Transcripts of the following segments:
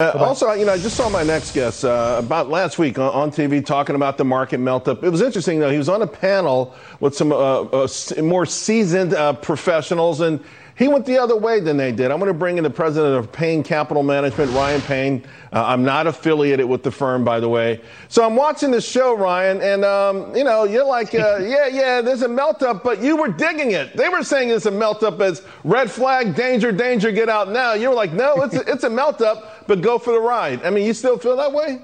Uh, also, you know, I just saw my next guest uh, about last week on, on, TV talking about the market melt up. It was interesting, though. He was on a panel with some uh, uh more seasoned uh, professionals, and he went the other way than they did. I'm going to bring in the president of Payne Capital Management, Ryan Payne. Uh, I'm not affiliated with the firm, by the way. So I'm watching this show, Ryan, and um, you know, you're like, uh, yeah, yeah, there's a melt up, but you were digging it. They were saying it's a melt up as red flag, danger, danger, get out now. You were like, no, it's a, it's a melt up, but go for the ride. I mean, you still feel that way?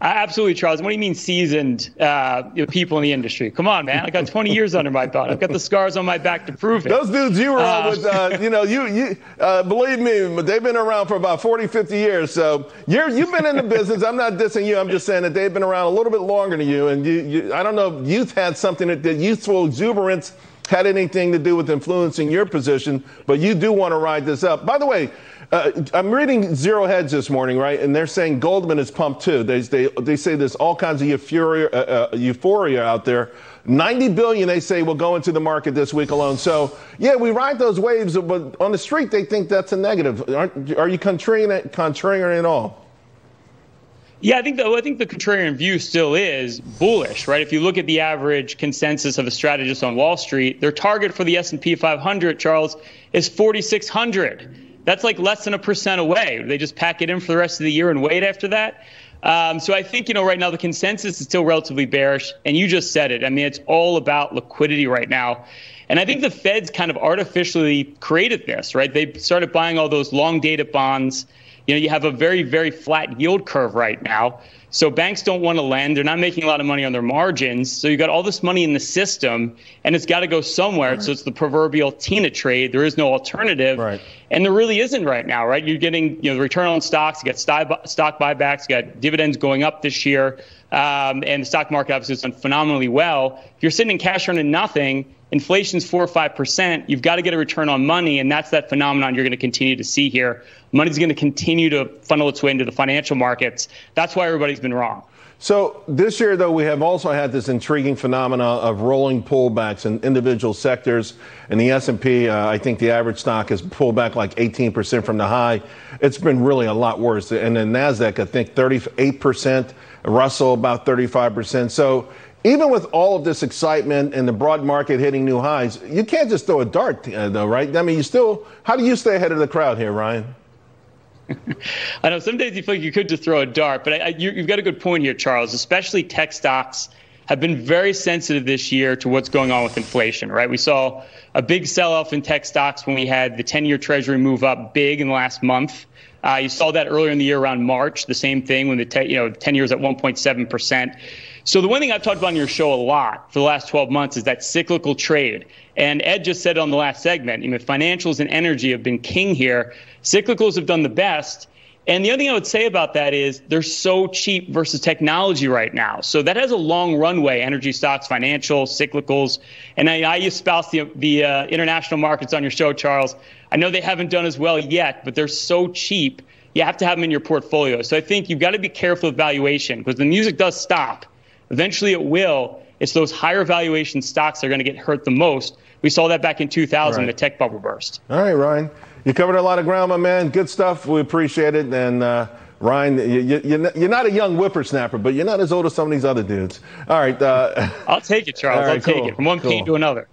Absolutely, Charles. What do you mean seasoned uh, people in the industry? Come on, man. I got 20 years under my belt. I've got the scars on my back to prove it. Those dudes you were uh, with, uh, you know, you, you uh, believe me, but they've been around for about 40, 50 years. So you're, you've been in the business. I'm not dissing you. I'm just saying that they've been around a little bit longer than you. And you, you I don't know if youth had something that, that youthful exuberance had anything to do with influencing your position, but you do want to ride this up. By the way, uh, I'm reading Zero Hedge this morning, right? And they're saying Goldman is pumped too. They, they, they say there's all kinds of euphoria, uh, uh, euphoria out there. 90 billion, they say, will go into the market this week alone. So, yeah, we ride those waves, but on the street, they think that's a negative. Aren't, are you contrarian, contrarian at all? Yeah, I think the I think the contrarian view still is bullish, right? If you look at the average consensus of a strategist on Wall Street, their target for the S&P 500, Charles, is 4600. That's like less than a percent away. They just pack it in for the rest of the year and wait after that. Um, so I think you know right now the consensus is still relatively bearish, and you just said it. I mean, it's all about liquidity right now. And I think the Fed's kind of artificially created this, right? They started buying all those long dated bonds you know, you have a very, very flat yield curve right now. So banks don't want to lend. They're not making a lot of money on their margins. So you've got all this money in the system and it's got to go somewhere. Right. So it's the proverbial Tina trade. There is no alternative. Right. And there really isn't right now, right? You're getting, you know, the return on stocks, you got stock buybacks, you got dividends going up this year. Um, and the stock market obviously has done phenomenally well. If you're sitting in cash earning nothing, inflation's four or five percent, you've got to get a return on money, and that's that phenomenon you're going to continue to see here. Money's going to continue to funnel its way into the financial markets. That's why been wrong. So this year, though, we have also had this intriguing phenomena of rolling pullbacks in individual sectors. In the S&P, uh, I think the average stock has pulled back like 18% from the high. It's been really a lot worse. And in Nasdaq, I think 38%. Russell about 35%. So even with all of this excitement and the broad market hitting new highs, you can't just throw a dart, uh, though, right? I mean, you still. How do you stay ahead of the crowd here, Ryan? I know some days you feel like you could just throw a dart, but I, I, you, you've got a good point here, Charles. Especially tech stocks have been very sensitive this year to what's going on with inflation, right? We saw a big sell off in tech stocks when we had the 10 year treasury move up big in the last month. Uh, you saw that earlier in the year around March, the same thing when the te- you know 10 years at 1.7 percent. So the one thing I've talked about on your show a lot for the last 12 months is that cyclical trade. And Ed just said on the last segment, you know, financials and energy have been king here. Cyclicals have done the best. And the other thing I would say about that is they're so cheap versus technology right now. So that has a long runway, energy stocks, financial, cyclicals. And I, I espouse the, the uh, international markets on your show, Charles. I know they haven't done as well yet, but they're so cheap. You have to have them in your portfolio. So I think you've got to be careful with valuation because the music does stop. Eventually it will. It's those higher valuation stocks that are going to get hurt the most. We saw that back in 2000, right. the tech bubble burst. All right, Ryan. You covered a lot of ground, my man. Good stuff. We appreciate it. And uh, Ryan, you, you, you're not a young whippersnapper, but you're not as old as some of these other dudes. All right. Uh, I'll take it, Charles. Right, I'll cool, take it from one cool. to another.